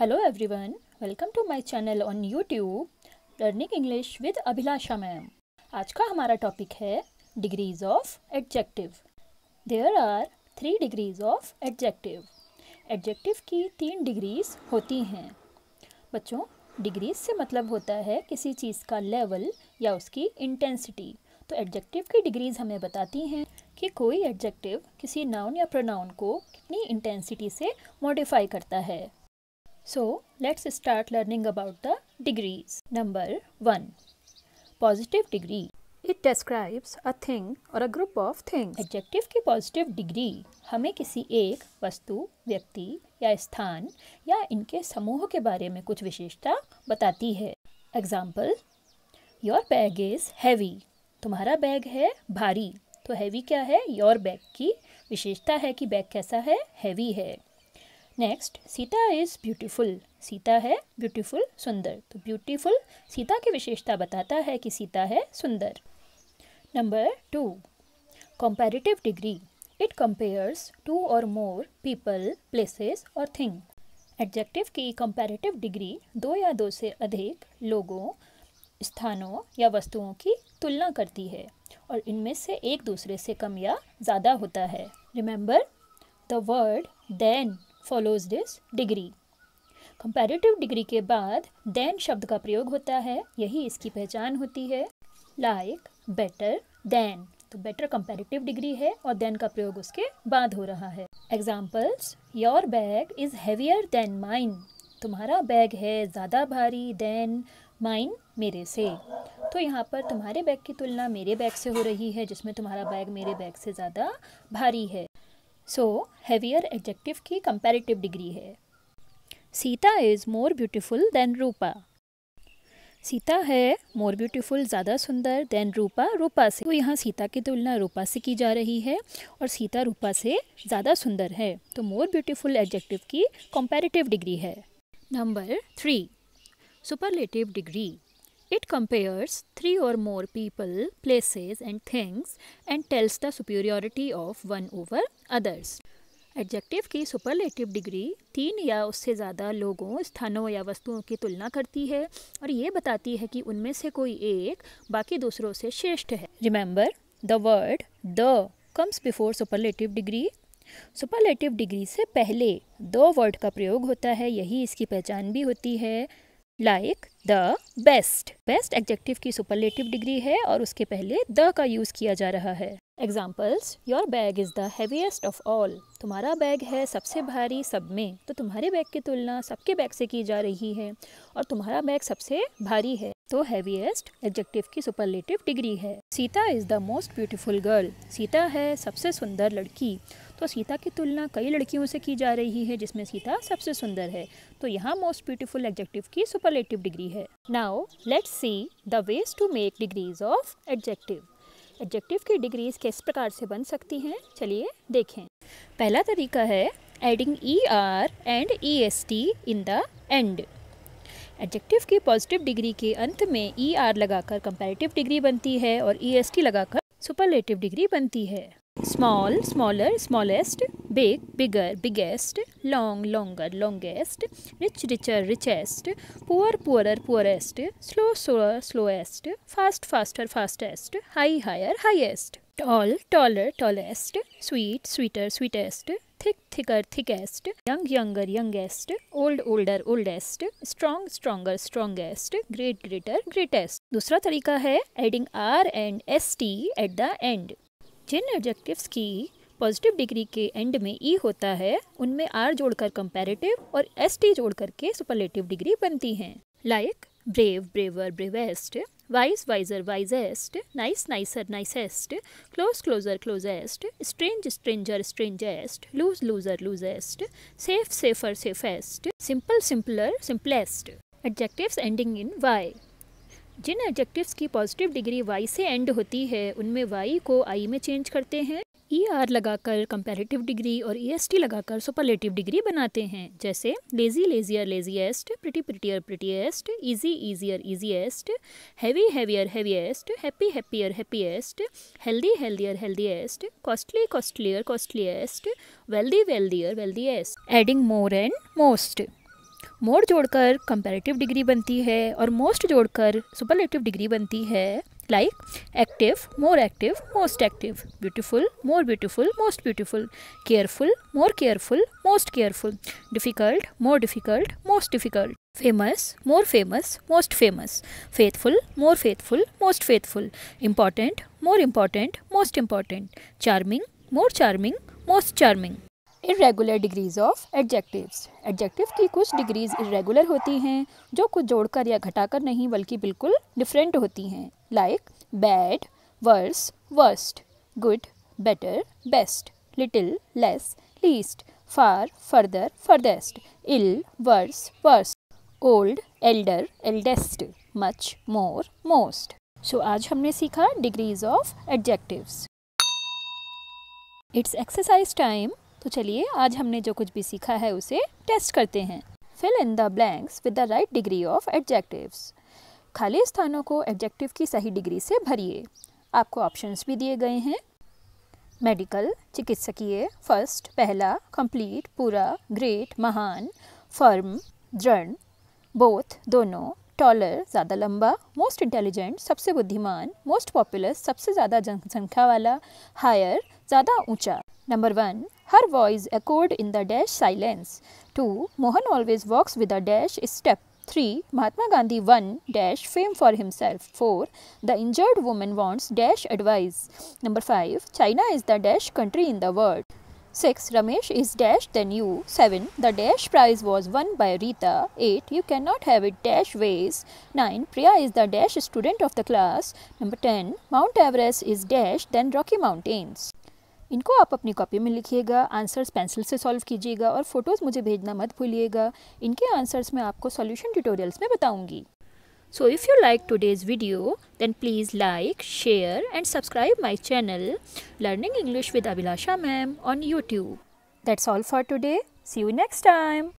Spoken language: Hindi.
Hello everyone, welcome to my channel on YouTube learning English with Abhilasha ma'am आज का हमारा टॉपिक है degrees of adjective there are three degrees of adjective adjective की तीन डिग्रीज होती हैं। बच्चों डिग्रीज से मतलब होता है किसी चीज़ का लेवल या उसकी इंटेंसिटी तो एडजेक्टिव की डिग्रीज हमें बताती हैं कि कोई एडजेक्टिव किसी नाउन या प्रोनाउन को कितनी इंटेंसिटी से मॉडिफाई करता है। So let's start learning about the degrees. Number 1. Positive degree. It describes a thing or a group of things. Adjective की positive degree हमें किसी एक वस्तु व्यक्ति या स्थान या इनके समूह के बारे में कुछ विशेषता बताती है Example Your bag is heavy. तुम्हारा बैग है भारी तो हैवी क्या है योर बैग की विशेषता है कि बैग कैसा है हैवी है next Sita is beautiful Sita है ब्यूटीफुल सुंदर। तो ब्यूटीफुल सीता की विशेषता बताता है कि सीता है सुंदर। Number two comparative degree it compares two or more people places और थिंग एडजेक्टिव की कंपैरेटिव डिग्री दो या दो से अधिक लोगों, स्थानों या वस्तुओं की तुलना करती है और इनमें से एक दूसरे से कम या ज़्यादा होता है। Remember the word than follows this degree comparative degree के बाद देन शब्द का प्रयोग होता है, यही इसकी पहचान होती है। लाइक बेटर देन तो बेटर कंपेरेटिव डिग्री है और देन का प्रयोग उसके बाद हो रहा है। Examples your bag is heavier than mine तुम्हारा बैग है ज़्यादा भारी देन माइन मेरे से। तो यहाँ पर तुम्हारे बैग की तुलना मेरे बैग से हो रही है, जिसमें तुम्हारा बैग मेरे बैग से ज़्यादा भारी है। सो हैवियर एडजेक्टिव की कंपैरेटिव डिग्री है। Sita is more beautiful than Rupa Sita है मोर ब्यूटीफुल ज़्यादा सुंदर देन रूपा रूपा से। तो यहाँ सीता की तुलना रूपा से की जा रही है और सीता रूपा से ज़्यादा सुंदर है। तो मोर ब्यूटीफुल एडजेक्टिव की कंपैरेटिव डिग्री है। Number three superlative degree It compares three or more people, places and things and tells the superiority of one over others. Adjective की सुपरलेटिव डिग्री तीन या उससे ज़्यादा लोगों स्थानों या वस्तुओं की तुलना करती है और ये बताती है कि उनमें से कोई एक बाकी दूसरों से श्रेष्ठ है। Remember the word the comes before superlative degree superlative degree से पहले दो वर्ड का प्रयोग होता है यही इसकी पहचान भी होती है। Like the best best adjective की सुपरलेटिव डिग्री है और उसके पहले द का यूज़ किया जा रहा है। Examples your bag is the heaviest of all तुम्हारा बैग है सबसे भारी सब में। तो तुम्हारे बैग की तुलना सबके बैग से की जा रही है और तुम्हारा बैग सबसे भारी है। तो हैवीएस्ट एडजेक्टिव की सुपरलेटिव डिग्री है। Sita is the most beautiful girl Sita है सबसे सुंदर लड़की। तो सीता की तुलना कई लड़कियों से की जा रही है, जिसमें सीता सबसे सुंदर है। तो यहाँ मोस्ट ब्यूटीफुल एडजेक्टिव की सुपरलेटिव डिग्री है। Now let's see the ways to make degrees of adjective adjective की डिग्रीज किस प्रकार से बन सकती हैं? चलिए देखें। पहला तरीका है adding E R and E S T in the end adjective की पॉजिटिव डिग्री के अंत में ई आर लगाकर कंपेरेटिव डिग्री बनती है और ई एस टी लगाकर सुपरलेटिव डिग्री बनती है। Small smaller smallest big bigger biggest long longer longest rich richer richest poor poorer poorest slow slower slowest fast faster fastest high higher highest tall taller tallest sweet sweeter sweetest thick, thicker, thickest, young, younger, youngest, old, older, oldest, strong, stronger, strongest, great, greater, greatest. दूसरा तरीका है adding R and S T at the end Jin adjectives की पॉजिटिव डिग्री के एंड में ई e होता है, उनमें आर जोड़कर कंपैरेटिव और एस टी जोड़ करके सुपरलेटिव डिग्री बनती हैं। Like brave braver bravest wise wiser wisest nice nicer nicest close closer closest strange stranger strangest loose looser loosest safe safer safest simple simpler simplest adjectives ending in Y Jin adjectives की पॉजिटिव डिग्री वाई से एंड होती है, उनमें वाई को आई में चेंज करते हैं। ई e आर लगाकर कंपेरेटिव डिग्री और ई एस टी लगाकर सुपरलेटिव डिग्री बनाते हैं। जैसे lazy lazier laziest pretty prettier prettiest easy easier easiest heavy heavier heaviest happy happier happiest healthy healthier healthiest costly costlier costliest wealthy wealthier wealthiest adding more and most more जोड़कर कंपेरेटिव डिग्री बनती है और मोस्ट जोड़कर सुपरलेटिव डिग्री बनती है। Like active more active most active beautiful more beautiful most beautiful careful more careful most careful difficult more difficult most difficult famous more famous most famous faithful more faithful most faithful important more important most important charming more charming most charming irregular degrees of adjectives adjective की कुछ डिग्रीज इरेगुलर होती हैं, जो कुछ जोड़कर या घटाकर नहीं, बल्कि बिल्कुल डिफरेंट होती हैं। Like bad worse worst good better best little less least far further furthest ill worse worse old elder eldest much more most so आज हमने सीखा degrees of adjectives it's exercise time तो चलिए, आज हमने जो कुछ भी सीखा है, उसे टेस्ट करते हैं. Fill in the blanks with the right degree of adjectives खाली स्थानों को एडजेक्टिव की सही डिग्री से भरिए। आपको ऑप्शंस भी दिए गए हैं। मेडिकल चिकित्सकीय फ़र्स्ट पहला कंप्लीट पूरा ग्रेट महान फर्म दृढ़ बोथ दोनों टॉलर ज़्यादा लंबा मोस्ट इंटेलिजेंट सबसे बुद्धिमान मोस्ट पॉपुलर सबसे ज़्यादा जनसंख्या वाला हायर ज़्यादा ऊँचा। Number one her voice accord in the dash silence to Mohan always walks with a dash step 3. Mahatma Gandhi 1. Dash fame for himself. 4. The injured woman wants dash advice. Number 5. China is the dash country in the world. 6. Ramesh is dash than you. 7. The dash prize was won by Rita. 8. You cannot have it dash ways. 9. Priya is the dash student of the class. Number 10. Mount Everest is dash than Rocky Mountains. इनको आप अपनी कॉपी में लिखिएगा, आंसर्स पेंसिल से सॉल्व कीजिएगा और फ़ोटोज़ मुझे भेजना मत भूलिएगा। इनके आंसर्स मैं आपको सॉल्यूशन ट्यूटोरियल्स में बताऊँगी। So if you like today's video then please like share and subscribe my channel learning English with Abhilasha ma'am on YouTube that's all for today see you next time